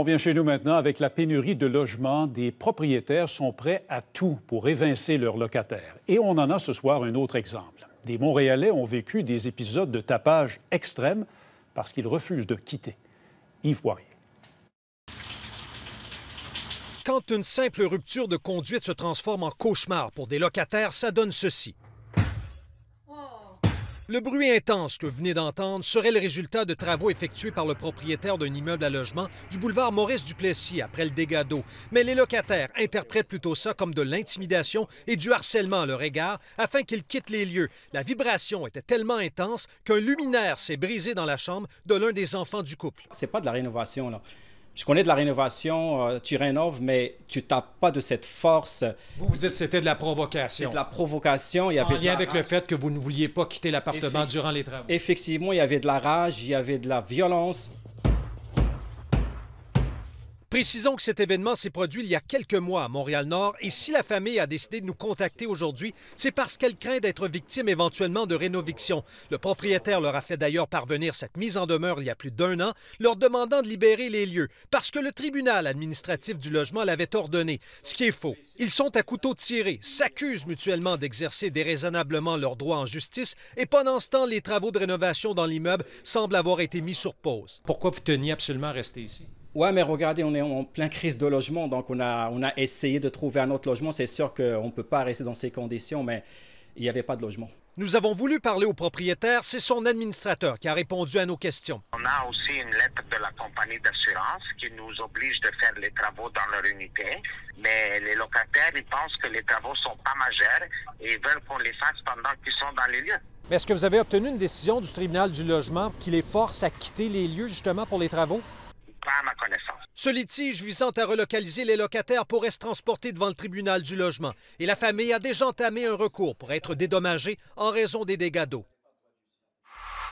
On vient chez nous maintenant avec la pénurie de logements. Des propriétaires sont prêts à tout pour évincer leurs locataires. Et on en a ce soir un autre exemple. Des Montréalais ont vécu des épisodes de tapage extrêmes parce qu'ils refusent de quitter. Yves Poirier. Quand une simple rupture de conduite se transforme en cauchemar pour des locataires, ça donne ceci. Le bruit intense que vous venez d'entendre serait le résultat de travaux effectués par le propriétaire d'un immeuble à logement du boulevard Maurice Duplessis après le dégât d'eau. Mais les locataires interprètent plutôt ça comme de l'intimidation et du harcèlement à leur égard afin qu'ils quittent les lieux. La vibration était tellement intense qu'un luminaire s'est brisé dans la chambre de l'un des enfants du couple. C'est pas de la rénovation, là. Je connais de la rénovation, euh, tu rénoves, mais tu tapes pas de cette force. Vous vous dites que c'était de la provocation. C'est de la provocation. Il y avait en lien avec le fait que vous ne vouliez pas quitter l'appartement durant les travaux. Effectivement, il y avait de la rage, il y avait de la violence. Précisons que cet événement s'est produit il y a quelques mois à Montréal-Nord et si la famille a décidé de nous contacter aujourd'hui, c'est parce qu'elle craint d'être victime éventuellement de rénoviction. Le propriétaire leur a fait d'ailleurs parvenir cette mise en demeure il y a plus d'un an, leur demandant de libérer les lieux parce que le tribunal administratif du logement l'avait ordonné, ce qui est faux. Ils sont à couteau tiré, s'accusent mutuellement d'exercer déraisonnablement leurs droits en justice et pendant ce temps, les travaux de rénovation dans l'immeuble semblent avoir été mis sur pause. Pourquoi vous teniez absolument à rester ici? Ouais, mais regardez, on est en plein crise de logement, donc on a, on a essayé de trouver un autre logement. C'est sûr qu'on ne peut pas rester dans ces conditions, mais il n'y avait pas de logement. Nous avons voulu parler au propriétaire, c'est son administrateur qui a répondu à nos questions. On a aussi une lettre de la compagnie d'assurance qui nous oblige de faire les travaux dans leur unité, mais les locataires, ils pensent que les travaux sont pas majeurs et ils veulent qu'on les fasse pendant qu'ils sont dans les lieux. Mais est-ce que vous avez obtenu une décision du tribunal du logement qui les force à quitter les lieux justement pour les travaux? Ma connaissance. Ce litige visant à relocaliser les locataires pourrait se transporter devant le tribunal du logement et la famille a déjà entamé un recours pour être dédommagée en raison des dégâts d'eau.